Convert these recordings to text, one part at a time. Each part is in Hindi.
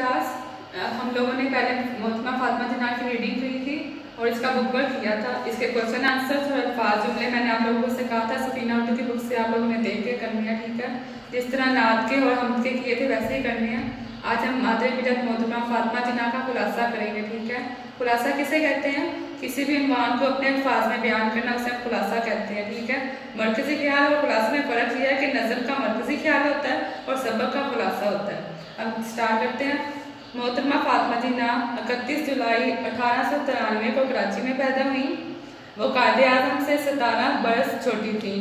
क्लास हम लोगों ने पहले मोहतमा फातमा जना की रीडिंग की थी और इसका बुक वर्क किया था। इसके क्वेश्चन आंसर और अल्फाज जुमले मैंने आप लोगों से कहा था। सफीना उर्दू की बुक से आप लोगों ने देख के करनी है, ठीक है? जिस तरह नाद के और हम के किए थे, वैसे ही करने हैं। आज हम मादर मिजत मोहतमा फातमा जना का खुलासा करेंगे, ठीक है? खुलासा किसे कहते हैं? किसी भी इनवान को अपने अल्फाज में बयान करना उसे हम खुलासा कहते हैं, ठीक है? मरकजी ख्याल और खुलासा में फ़र्क यह है कि नज़र का मरकजी ख्याल होता है और सबक का खुलासा होता है। अब स्टार्ट करते हैं। मोहतरमा फातमा जीना इकतीस जुलाई अठारह सौ तिरानवे को कराची में पैदा हुई। वो कायदे आज़म से सतारह बरस छोटी थी।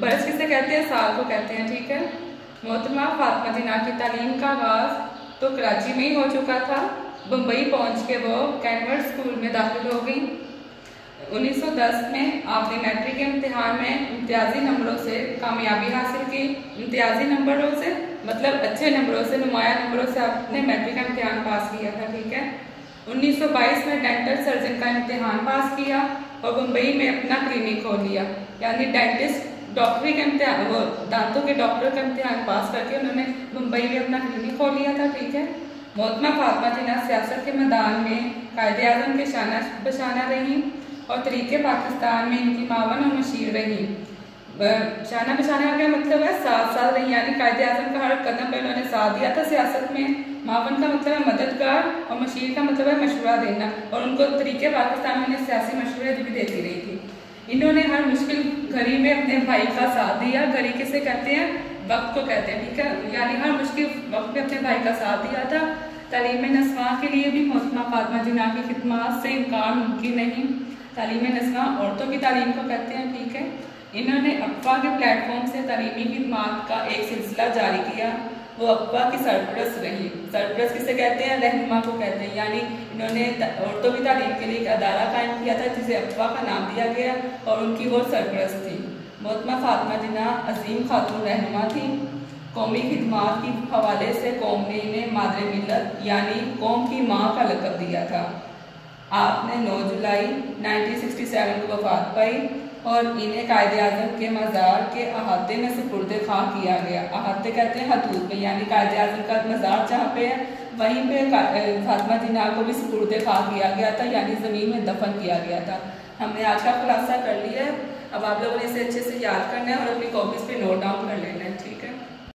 बरस किसे कहते हैं? साल को कहते हैं, ठीक है? मोहतरमा फातमा जीना की तालीम का आगाज़ तो कराची में ही हो चुका था। बम्बई पहुँच के वो कैनवर्ड स्कूल में दाखिल हो गई। 1910 में आपने मैट्रिक के इम्तिहान में इम्तियाजी नंबरों से कामयाबी हासिल की। इम्तियाजी नंबरों से मतलब अच्छे नंबरों से, नुमाया नंबरों से आपने मैट्रिक का इम्तिहान पास किया था, ठीक है? 1922 में डेंटल सर्जन का इम्तिहान पास किया और मुंबई में अपना क्लिनिक खोल लिया। यानी डेंटिस्ट, डॉक्टरी का इम्तिहान, वो दांतों के डॉक्टर का इम्तिहान पास करके उन्होंने मुंबई में अपना क्लिनिक खोल लिया था, ठीक है? मोहतमा फातमा जिना सियासत के मैदान में कायद अजम के शाना बशाना रही। और तरीके पाकिस्तान में इनकी मावन और मशीर रही। शाना बशाना का मतलब है? साथ साथ रही, यानी कायदे आज़म का हर कदम पर उन्होंने साथ दिया था सियासत में। मावन का मतलब है मददगार और मशीर का मतलब है मशवरा देना। और उनको तरीके पाकिस्तान में सियासी मशवरे भी देती रही थी। इन्होंने हर मुश्किल घड़ी में अपने भाई का साथ दिया। घड़ी किसे कहते हैं? वक्त को कहते हैं, ठीक है? यानी हर मुश्किल वक्त में अपने भाई का साथ दिया था। तलीम नस्वा के लिए भी मोहतमा फातमा जिना की खिदमात से इनकार मुमकिन नहीं। तालीम नस्वा औरतों की तालीम को कहते हैं, ठीक है? इन्होंने अफवा के प्लेटफॉर्म से तलीमी खदमात का एक सिलसिला जारी किया। वो अफवा की सरप्रस रही। सरप्रस किसे कहते हैं? रहनुमा को कहते हैं। यानी इन्होंने औरतों की तालीम के लिए एक अदारा कायम किया था, जिसे अफवा का नाम दिया गया और उनकी वो सरप्रस थी। मोहतमा फातमा जिना अजीम खातून रहनुमा थी। कौमी खदमात की हवाले से कौम ने इन्हें मादर मिलत यानी कौम की माँ का लकब दिया था। आपने 9 जुलाई 1967 को वफात पाई और इन्हें कायद अजम के मज़ार के अहाते में सुपुर्द खा किया गया। अहाते कहते हैं हतूत पे, यानी कायद अजम का मज़ार जहाँ पे है, वहीं पे फातमा जिना को भी सुपुर्द खा किया गया था, यानी ज़मीन में दफन किया गया था। हमने आज का खुलासा कर लिया है। अब आप लोगों ने इसे अच्छे से याद करना है और अपनी कॉपीज़ पे नोट डाउन कर लेना है, ठीक है?